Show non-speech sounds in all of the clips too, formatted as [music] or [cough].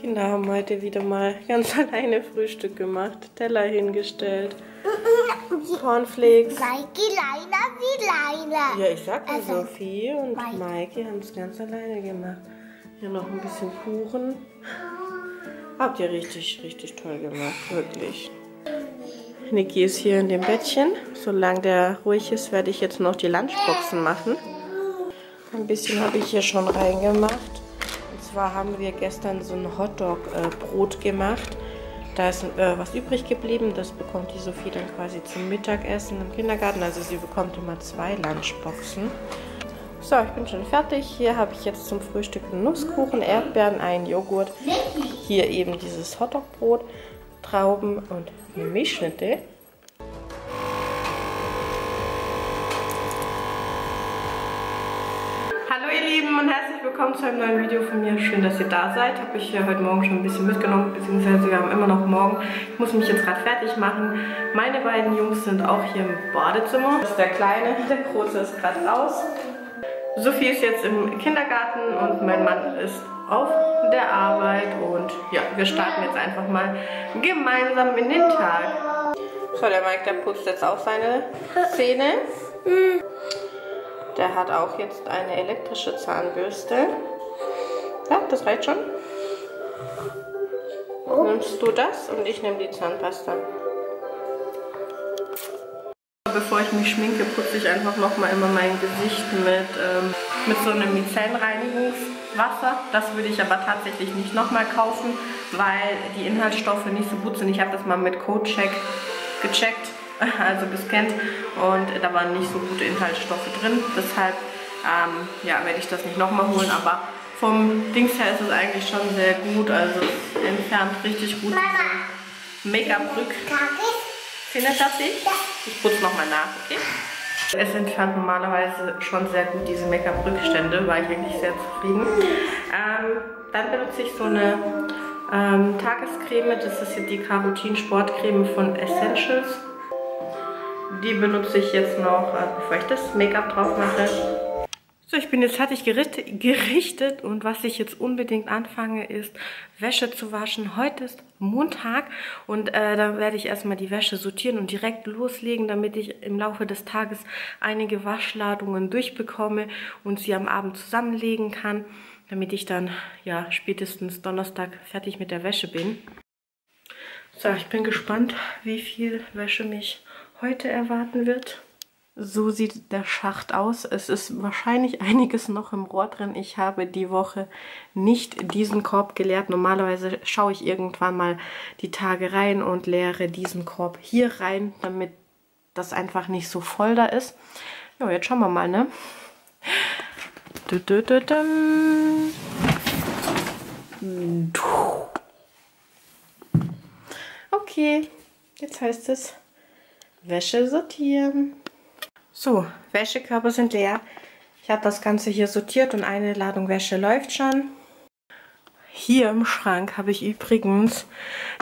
Kinder haben heute wieder mal ganz [laughs] alleine Frühstück gemacht. Teller hingestellt. Cornflakes. Maike Leiner wie Leiner. Ja, ich sag mal, Also, Sophie und Maike. Maike haben es ganz alleine gemacht. Hier noch ein bisschen Kuchen. Habt ihr richtig, richtig toll gemacht, wirklich. Niki ist hier in dem Bettchen. Solange der ruhig ist, werde ich jetzt noch die Lunchboxen machen. Ein bisschen habe ich hier schon reingemacht. Zwar haben wir gestern so ein Hotdog-Brot gemacht. Da ist äh, was übrig geblieben. Das bekommt die Sophie dann quasi zum Mittagessen im Kindergarten. Also sie bekommt immer zwei Lunchboxen. So, ich bin schon fertig. Hier habe ich jetzt zum Frühstück Nusskuchen, Erdbeeren, einen Joghurt. Hier eben dieses Hotdogbrot, Trauben und Milchschnitte. Willkommen zu einem neuen Video von mir. Schön, dass ihr da seid. Habe ich hier heute Morgen schon ein bisschen mitgenommen, beziehungsweise wir haben immer noch morgen. Ich muss mich jetzt gerade fertig machen. Meine beiden Jungs sind auch hier im Badezimmer. Das ist der Kleine, der Große ist gerade raus. Sophie ist jetzt im Kindergarten und mein Mann ist auf der Arbeit und ja, wir starten jetzt einfach mal gemeinsam in den Tag. So, der Mike, der putzt jetzt auch seine Zähne. Der hat auch jetzt eine elektrische Zahnbürste. Ja, das reicht schon. Nimmst du das und ich nehme die Zahnpasta. Bevor ich mich schminke, putze ich einfach nochmal immer mein Gesicht mit, ähm, mit so einem Micellenreinigungswasser. Das würde ich aber tatsächlich nicht nochmal kaufen, weil die Inhaltsstoffe nicht so gut sind. Ich habe das mal mit CodeCheck gecheckt, [laughs] also gescannt und da waren nicht so gute Inhaltsstoffe drin. Deshalb ähm, ja, werde ich das nicht nochmal holen, aber vom Dings her ist es eigentlich schon sehr gut. Also es entfernt richtig gut Make-up-Rück. Findet das sich? Ich putze nochmal nach, okay? Es entfernt normalerweise schon sehr gut diese Make-up-Rückstände, war ich eigentlich sehr zufrieden. Ähm, dann benutze ich so eine ähm, Tagescreme, das ist hier die Carotin Sportcreme von Essentials. Die benutze ich jetzt noch, äh, bevor ich das Make-up drauf mache. So, ich bin jetzt fertig gerichtet, und was ich jetzt unbedingt anfange, ist Wäsche zu waschen. Heute ist Montag und äh, dann werde ich erstmal die Wäsche sortieren und direkt loslegen, damit ich im Laufe des Tages einige Waschladungen durchbekomme und sie am Abend zusammenlegen kann, damit ich dann ja spätestens Donnerstag fertig mit der Wäsche bin. So, ich bin gespannt, wie viel Wäsche mich heute erwarten wird. So sieht der Schacht aus. Es ist wahrscheinlich [laughs] einiges noch im Rohr drin. Ich habe die Woche nicht diesen Korb geleert. Normalerweise schaue ich irgendwann mal die Tage rein und leere diesen Korb hier rein, damit das einfach nicht so voll da ist. Ja, jetzt schauen wir mal, ne? Dum. Okay, jetzt heißt es Wäsche sortieren. So, Wäschekörbe sind leer. Ich habe das Ganze hier sortiert und eine Ladung Wäsche läuft schon. Hier im Schrank habe ich übrigens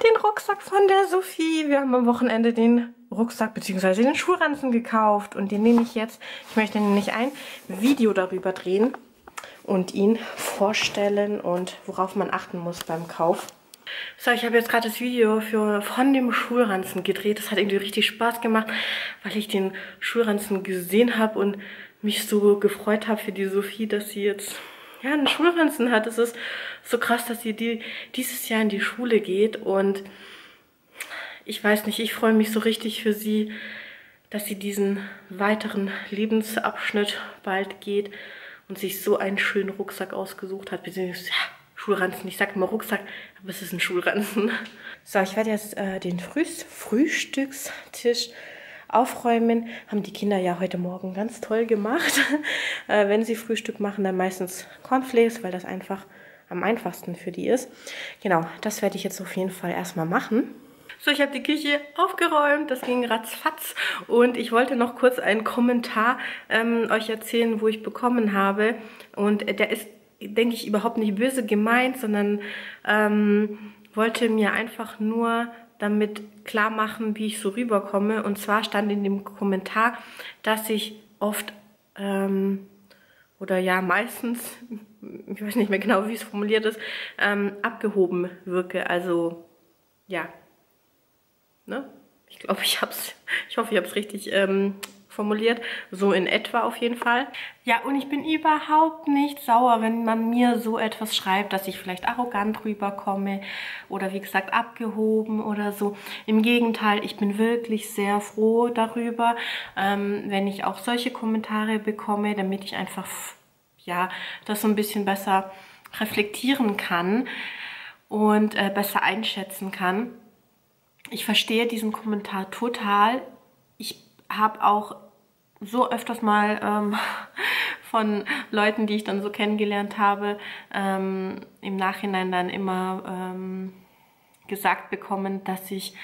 den Rucksack von der Sophie. Wir haben am Wochenende den Rucksack bzw. den Schulranzen gekauft und den nehme ich jetzt. Ich möchte nämlich ein Video darüber drehen und ihn vorstellen und worauf man achten muss beim Kauf. So, ich habe jetzt gerade das Video für, von dem Schulranzen gedreht. Das hat irgendwie richtig Spaß gemacht, weil ich den Schulranzen gesehen habe und mich so gefreut habe für die Sophie, dass sie jetzt ja, einen Schulranzen hat. Es ist so krass, dass sie die, dieses Jahr in die Schule geht und ich weiß nicht, ich freue mich so richtig für sie, dass sie diesen weiteren Lebensabschnitt bald geht und sich so einen schönen Rucksack ausgesucht hat, beziehungsweise ja, Schulranzen. Ich sage immer Rucksack, aber es ist ein Schulranzen. So, ich werde jetzt äh, den Früh Frühstückstisch aufräumen. Haben die Kinder ja heute Morgen ganz toll gemacht. [laughs] äh, wenn sie Frühstück machen, dann meistens Cornflakes, weil das einfach am einfachsten für die ist. Genau, das werde ich jetzt auf jeden Fall erstmal machen. So, ich habe die Küche aufgeräumt, das ging ratzfatz und ich wollte noch kurz einen Kommentar ähm, euch erzählen, wo ich bekommen habe und der ist denke ich, überhaupt nicht böse gemeint, sondern ähm, wollte mir einfach nur damit klar machen, wie ich so rüberkomme. Und zwar stand in dem Kommentar, dass ich oft ähm, oder ja meistens ich weiß nicht mehr genau, wie es formuliert ist, ähm, abgehoben wirke. Also, ja. Ne? Ich glaube, ich hab's, ich hoffe, ich habe es richtig ähm, formuliert. So in etwa auf jeden Fall. Ja, und ich bin überhaupt nicht sauer, wenn man mir so etwas schreibt, dass ich vielleicht arrogant rüberkomme oder wie gesagt abgehoben oder so. Im Gegenteil, ich bin wirklich sehr froh darüber, ähm, wenn ich auch solche Kommentare bekomme, damit ich einfach ja das so ein bisschen besser reflektieren kann und äh, besser einschätzen kann. Ich verstehe diesen Kommentar total. Ich habe auch so öfters mal ähm, [laughs] von Leuten, die ich dann so kennengelernt habe, ähm, im Nachhinein dann immer ähm, gesagt bekommen, dass ich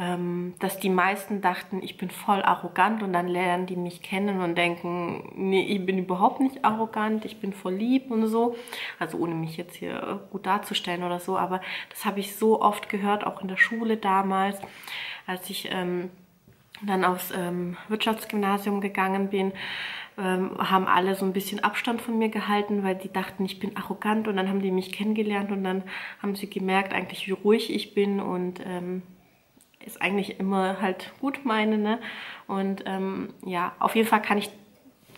ähm, dass die meisten dachten, ich bin voll arrogant und dann lernen die mich kennen und denken, nee, ich bin überhaupt nicht arrogant, ich bin voll lieb und so. Also ohne mich jetzt hier gut darzustellen oder so, aber das habe ich so oft gehört, auch in der Schule damals, als ich ähm, dann aufs ähm, Wirtschaftsgymnasium gegangen bin, ähm, haben alle so ein bisschen Abstand von mir gehalten, weil die dachten, ich bin arrogant und dann haben die mich kennengelernt und dann haben sie gemerkt eigentlich, wie ruhig ich bin und ähm, ist eigentlich immer halt gut meine. Ne? Und ähm, ja, auf jeden Fall kann ich,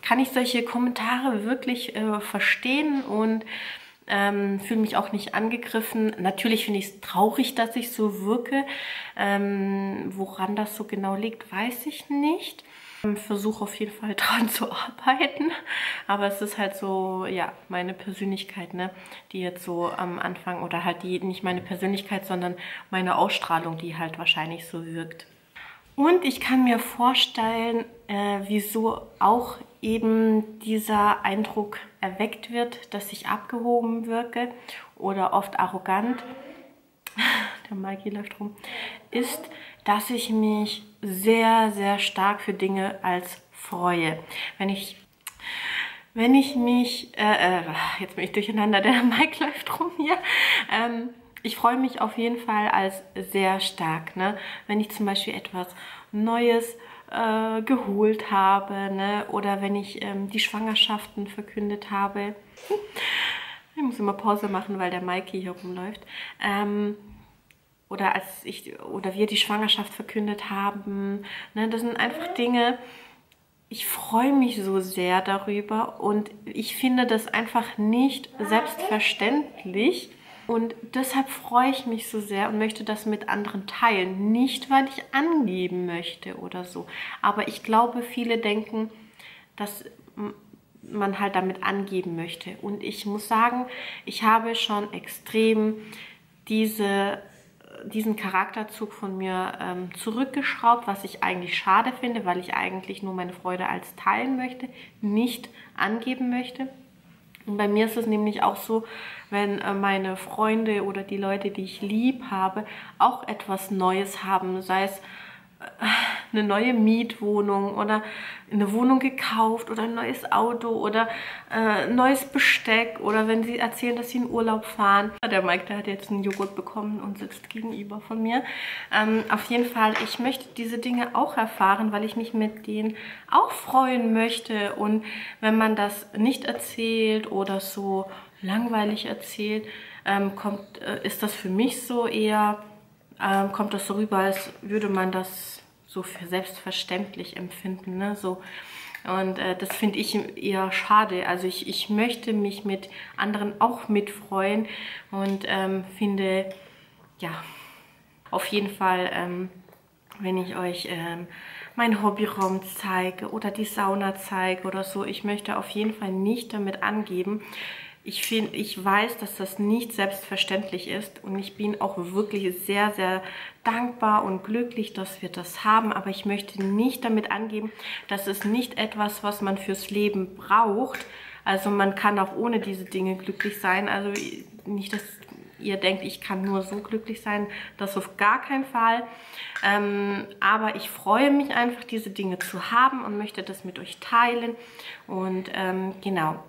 kann ich solche Kommentare wirklich äh, verstehen und ähm, fühle mich auch nicht angegriffen. Natürlich finde ich es traurig, dass ich so wirke. Ähm, woran das so genau liegt, weiß ich nicht. Ich versuche auf jeden Fall [laughs] dran zu arbeiten, aber es ist halt so, ja, meine Persönlichkeit, ne, die jetzt so am Anfang oder halt die, nicht meine Persönlichkeit, sondern meine Ausstrahlung, die halt wahrscheinlich so wirkt. Und ich kann mir vorstellen, äh, wieso auch eben dieser Eindruck erweckt wird, dass ich abgehoben wirke oder oft arrogant, [laughs] der Mikey läuft rum, ist, dass ich mich sehr, sehr stark für Dinge als freue. Wenn ich wenn ich mich, äh, äh, jetzt bin ich durcheinander, der [laughs] Mike läuft rum hier, ähm, ich freue mich auf jeden Fall als sehr stark, ne? wenn ich zum Beispiel etwas Neues äh, geholt habe ne? oder wenn ich ähm, die Schwangerschaften verkündet habe. Ich muss immer Pause machen, weil der Mikey hier rumläuft. Ähm, oder als ich oder wir die Schwangerschaft verkündet haben. Ne? Das sind einfach Dinge, ich freue mich so sehr darüber und ich finde das einfach nicht selbstverständlich, und deshalb freue ich mich so sehr und möchte das mit anderen teilen. Nicht, weil ich angeben möchte oder so. Aber ich glaube, viele denken, dass man halt damit angeben möchte. Und ich muss sagen, ich habe schon extrem diese, diesen Charakterzug von mir ähm, zurückgeschraubt, was ich eigentlich schade finde, weil ich eigentlich nur meine Freude als teilen möchte, nicht angeben möchte. Und bei mir ist es nämlich auch so, wenn äh, meine Freunde oder die Leute, die ich lieb habe, auch etwas Neues haben, sei es eine neue Mietwohnung oder eine Wohnung gekauft oder ein neues Auto oder äh, neues Besteck oder wenn sie erzählen, dass sie in Urlaub fahren. Der Mike, der hat jetzt einen Joghurt bekommen und sitzt gegenüber von mir. Ähm, auf jeden Fall, ich möchte diese Dinge auch erfahren, weil ich mich mit denen auch freuen möchte und wenn man das nicht erzählt oder so langweilig erzählt, ähm, kommt, äh, ist das für mich so eher ähm, kommt das so rüber, als würde man das so für selbstverständlich empfinden. Ne? So, und äh, das finde ich eher schade. Also ich, ich möchte mich mit anderen auch mitfreuen und ähm, finde, ja, auf jeden Fall, ähm, wenn ich euch ähm, meinen Hobbyraum zeige oder die Sauna zeige oder so, ich möchte auf jeden Fall nicht damit angeben, ich finde, ich weiß, dass das nicht selbstverständlich ist und ich bin auch wirklich sehr, sehr dankbar und glücklich, dass wir das haben. Aber ich möchte nicht damit angeben, dass es nicht etwas, was man fürs Leben braucht. Also man kann auch ohne diese Dinge glücklich sein. Also nicht, dass ihr denkt, ich kann nur so glücklich sein. Das auf gar keinen Fall. Ähm, aber ich freue mich einfach, diese Dinge zu haben und möchte das mit euch teilen. Und ähm, genau,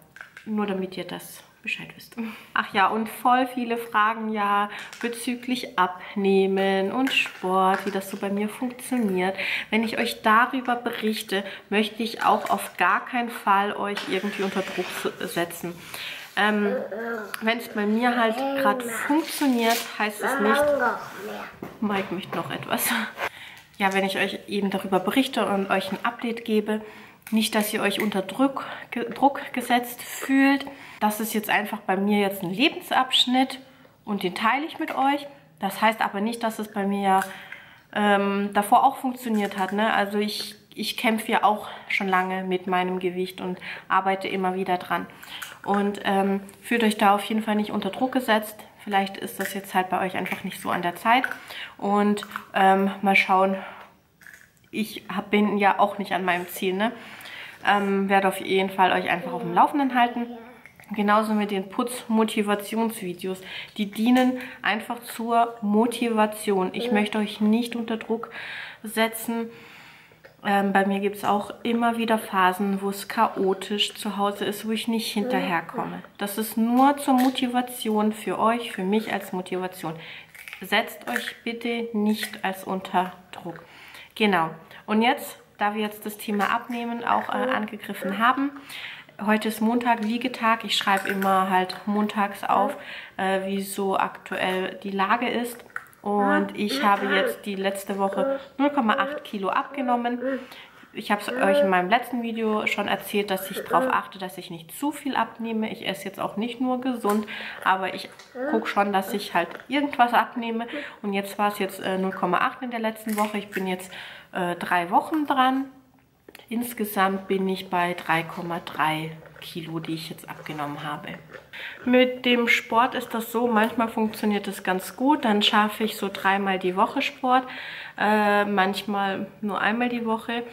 nur damit ihr das Bescheid wisst. Ach ja, und voll viele Fragen ja bezüglich Abnehmen und Sport, wie das so bei mir funktioniert. Wenn ich euch darüber berichte, möchte ich auch auf gar keinen Fall euch irgendwie unter Druck setzen. Ähm, Wenn es bei mir halt gerade funktioniert, heißt es nicht... Mike möchte noch etwas. Ja, wenn ich euch eben darüber berichte und euch ein Update gebe, nicht, dass ihr euch unter Druck, Druck gesetzt fühlt. Das ist jetzt einfach bei mir jetzt ein Lebensabschnitt und den teile ich mit euch. Das heißt aber nicht, dass es bei mir ähm, davor auch funktioniert hat. Ne? Also ich, ich kämpfe ja auch schon lange mit meinem Gewicht und arbeite immer wieder dran. Und ähm, fühlt euch da auf jeden Fall nicht unter Druck gesetzt. Vielleicht ist das jetzt halt bei euch einfach nicht so an der Zeit. Und ähm, mal schauen, ich hab, bin ja auch nicht an meinem Ziel. Ne? Ähm, werde auf jeden Fall euch einfach auf dem Laufenden halten. Genauso mit den Putzmotivationsvideos. Die dienen einfach zur Motivation. Ich möchte euch nicht unter Druck setzen. Ähm, bei mir gibt es auch immer wieder Phasen, wo es chaotisch zu Hause ist, wo ich nicht hinterherkomme. Das ist nur zur Motivation für euch, für mich als Motivation. Setzt euch bitte nicht als unter Druck. Genau. Und jetzt, da wir jetzt das Thema Abnehmen auch äh, angegriffen haben, Heute ist Montag, Wiegetag. Ich schreibe immer halt montags auf, äh, wie so aktuell die Lage ist. Und ich habe jetzt die letzte Woche 0,8 Kilo abgenommen. Ich habe es euch in meinem letzten Video schon erzählt, dass ich darauf achte, dass ich nicht zu viel abnehme. Ich esse jetzt auch nicht nur gesund, aber ich gucke schon, dass ich halt irgendwas abnehme. Und jetzt war es jetzt äh, 0,8 in der letzten Woche. Ich bin jetzt äh, drei Wochen dran. Insgesamt bin ich bei 3,3 Kilo, die ich jetzt abgenommen habe. Mit dem Sport ist das so, manchmal funktioniert es ganz gut. Dann schaffe ich so dreimal die Woche Sport, äh, manchmal nur einmal die Woche.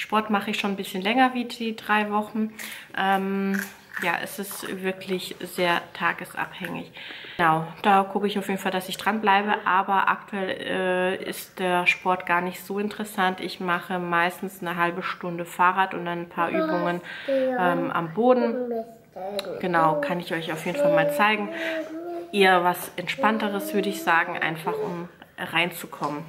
Sport mache ich schon ein bisschen länger wie die drei Wochen. Ähm, ja, es ist wirklich sehr tagesabhängig. Genau, da gucke ich auf jeden Fall, dass ich dranbleibe. Aber aktuell äh, ist der Sport gar nicht so interessant. Ich mache meistens eine halbe Stunde Fahrrad und dann ein paar Übungen ähm, am Boden. Genau, kann ich euch auf jeden Fall mal zeigen. Eher was Entspannteres, würde ich sagen, einfach um reinzukommen.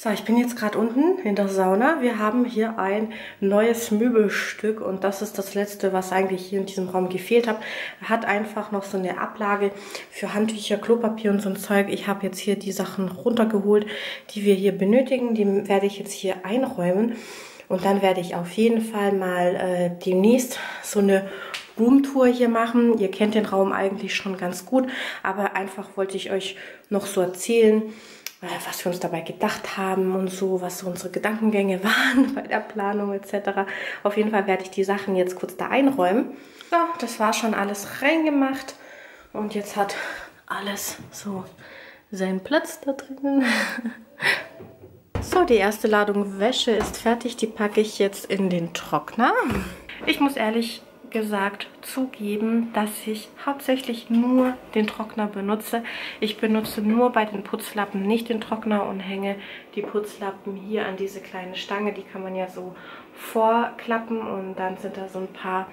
So, ich bin jetzt gerade unten in der Sauna. Wir haben hier ein neues Möbelstück und das ist das letzte, was eigentlich hier in diesem Raum gefehlt hat. Hat einfach noch so eine Ablage für Handtücher, Klopapier und so ein Zeug. Ich habe jetzt hier die Sachen runtergeholt, die wir hier benötigen. Die werde ich jetzt hier einräumen und dann werde ich auf jeden Fall mal äh, demnächst so eine Roomtour hier machen. Ihr kennt den Raum eigentlich schon ganz gut, aber einfach wollte ich euch noch so erzählen, äh, was wir uns dabei gedacht haben und so, was unsere Gedankengänge [laughs] waren bei der Planung etc. Auf jeden Fall werde ich die Sachen jetzt kurz da einräumen. So, das war schon alles reingemacht und jetzt hat alles so seinen Platz da drinnen. [laughs] So, die erste Ladung Wäsche ist fertig. Die packe ich jetzt in den Trockner. Ich muss ehrlich gesagt zugeben, dass ich hauptsächlich nur den Trockner benutze. Ich benutze nur bei den Putzlappen nicht den Trockner und hänge die Putzlappen hier an diese kleine Stange. Die kann man ja so vorklappen und dann sind da so ein paar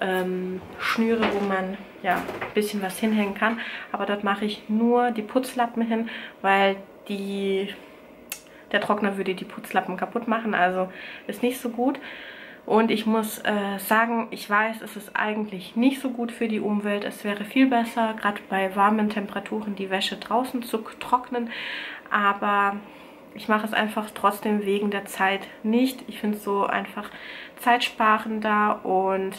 ähm, Schnüre, wo man ja ein bisschen was hinhängen kann. Aber dort mache ich nur die Putzlappen hin, weil die, der Trockner würde die Putzlappen kaputt machen. Also ist nicht so gut. Und ich muss äh, sagen, ich weiß, es ist eigentlich nicht so gut für die Umwelt. Es wäre viel besser, gerade bei warmen Temperaturen die Wäsche draußen zu trocknen. Aber ich mache es einfach trotzdem wegen der Zeit nicht. Ich finde es so einfach zeitsparender und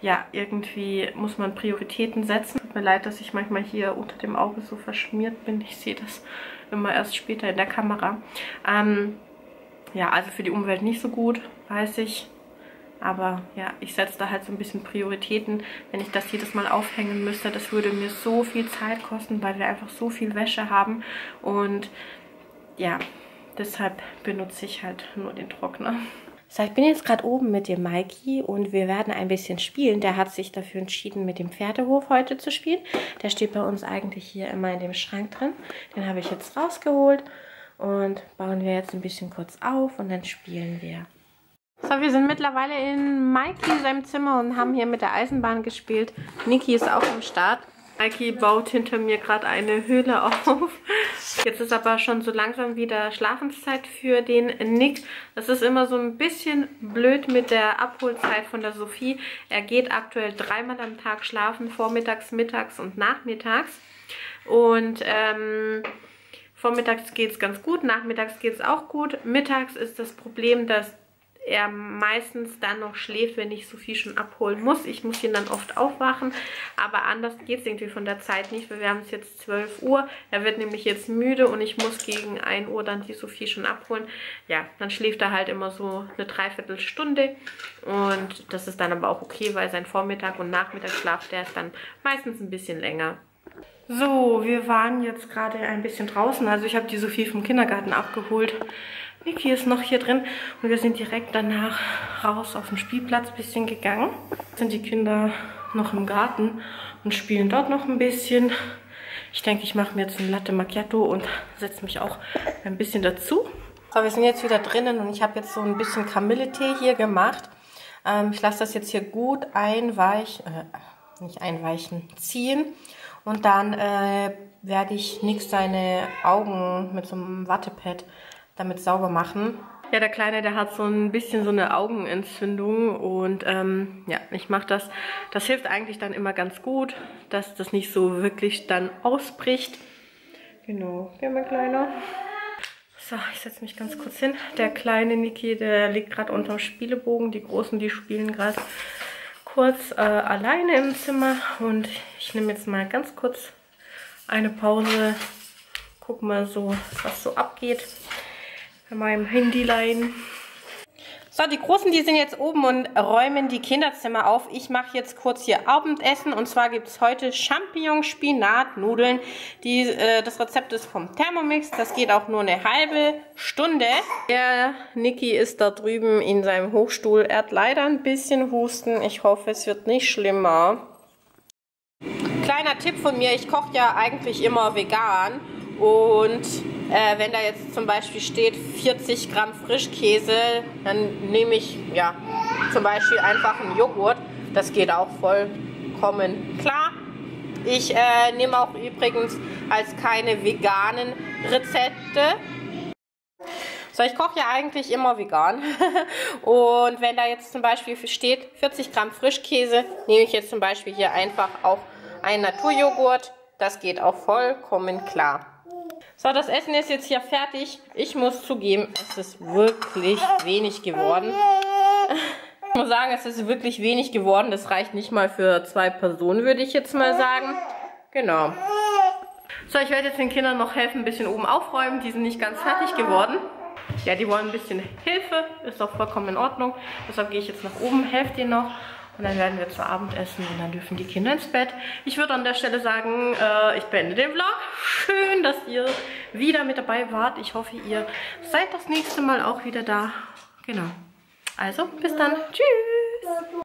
ja, irgendwie muss man Prioritäten setzen. Tut mir leid, dass ich manchmal hier unter dem Auge so verschmiert bin. Ich sehe das immer erst später in der Kamera. Ähm, ja, also für die Umwelt nicht so gut, weiß ich. Aber ja, ich setze da halt so ein bisschen Prioritäten. Wenn ich das jedes Mal aufhängen müsste, das würde mir so viel Zeit kosten, weil wir einfach so viel Wäsche haben. Und ja, deshalb benutze ich halt nur den Trockner. So, ich bin jetzt gerade oben mit dem Mikey und wir werden ein bisschen spielen. Der hat sich dafür entschieden, mit dem Pferdehof heute zu spielen. Der steht bei uns eigentlich hier immer in dem Schrank drin. Den habe ich jetzt rausgeholt und bauen wir jetzt ein bisschen kurz auf und dann spielen wir. So, wir sind mittlerweile in Mikey seinem Zimmer und haben hier mit der Eisenbahn gespielt. Niki ist auch am Start. Maiki baut hinter mir gerade eine Höhle auf. Jetzt ist aber schon so langsam wieder Schlafenszeit für den Nick. Das ist immer so ein bisschen blöd mit der Abholzeit von der Sophie. Er geht aktuell dreimal am Tag schlafen, vormittags, mittags und nachmittags. Und ähm, vormittags geht es ganz gut, nachmittags geht es auch gut. Mittags ist das Problem, dass er meistens dann noch schläft, wenn ich Sophie schon abholen muss. Ich muss ihn dann oft aufwachen, aber anders geht es irgendwie von der Zeit nicht, weil wir haben es jetzt 12 Uhr. Er wird nämlich jetzt müde und ich muss gegen 1 Uhr dann die Sophie schon abholen. Ja, dann schläft er halt immer so eine Dreiviertelstunde und das ist dann aber auch okay, weil sein Vormittag und Nachmittagsschlaf, der ist dann meistens ein bisschen länger. So, wir waren jetzt gerade ein bisschen draußen. Also ich habe die Sophie vom Kindergarten abgeholt. Niki ist noch hier drin und wir sind direkt danach raus auf den Spielplatz ein bisschen gegangen. Sind die Kinder noch im Garten und spielen dort noch ein bisschen. Ich denke, ich mache mir jetzt ein Latte Macchiato und setze mich auch ein bisschen dazu. So, wir sind jetzt wieder drinnen und ich habe jetzt so ein bisschen Kamilletee hier gemacht. Ähm, ich lasse das jetzt hier gut einweichen, äh, nicht einweichen, ziehen. Und dann äh, werde ich Nix seine Augen mit so einem Wattepad damit sauber machen. Ja, der Kleine, der hat so ein bisschen so eine Augenentzündung und ähm, ja, ich mache das. Das hilft eigentlich dann immer ganz gut, dass das nicht so wirklich dann ausbricht. Genau, ja, mein Kleiner. So, ich setze mich ganz kurz hin. Der kleine Niki, der liegt gerade unterm Spielebogen. Die Großen, die spielen gerade kurz äh, alleine im Zimmer. Und ich nehme jetzt mal ganz kurz eine Pause. Guck mal so, was so abgeht bei meinem Handylein. So, die Großen, die sind jetzt oben und räumen die Kinderzimmer auf. Ich mache jetzt kurz hier Abendessen und zwar gibt es heute Champignon-Spinat-Nudeln. Äh, das Rezept ist vom Thermomix, das geht auch nur eine halbe Stunde. Der Niki ist da drüben in seinem Hochstuhl. Er hat leider ein bisschen Husten. Ich hoffe, es wird nicht schlimmer. Kleiner Tipp von mir, ich koche ja eigentlich immer vegan und äh, wenn da jetzt zum Beispiel steht 40 Gramm Frischkäse, dann nehme ich ja zum Beispiel einfach einen Joghurt. Das geht auch vollkommen klar. Ich äh, nehme auch übrigens als keine veganen Rezepte. So, ich koche ja eigentlich immer vegan. [laughs] Und wenn da jetzt zum Beispiel steht 40 Gramm Frischkäse, nehme ich jetzt zum Beispiel hier einfach auch einen Naturjoghurt. Das geht auch vollkommen klar. So, das Essen ist jetzt hier fertig. Ich muss zugeben, es ist wirklich wenig geworden. Ich muss sagen, es ist wirklich wenig geworden. Das reicht nicht mal für zwei Personen, würde ich jetzt mal sagen. Genau. So, ich werde jetzt den Kindern noch helfen, ein bisschen oben aufräumen. Die sind nicht ganz fertig geworden. Ja, die wollen ein bisschen Hilfe. Ist auch vollkommen in Ordnung. Deshalb gehe ich jetzt nach oben, helfe denen noch. Und dann werden wir zu Abend essen und dann dürfen die Kinder ins Bett. Ich würde an der Stelle sagen, äh, ich beende den Vlog. Schön, dass ihr wieder mit dabei wart. Ich hoffe, ihr seid das nächste Mal auch wieder da. Genau. Also, bis dann. Tschüss.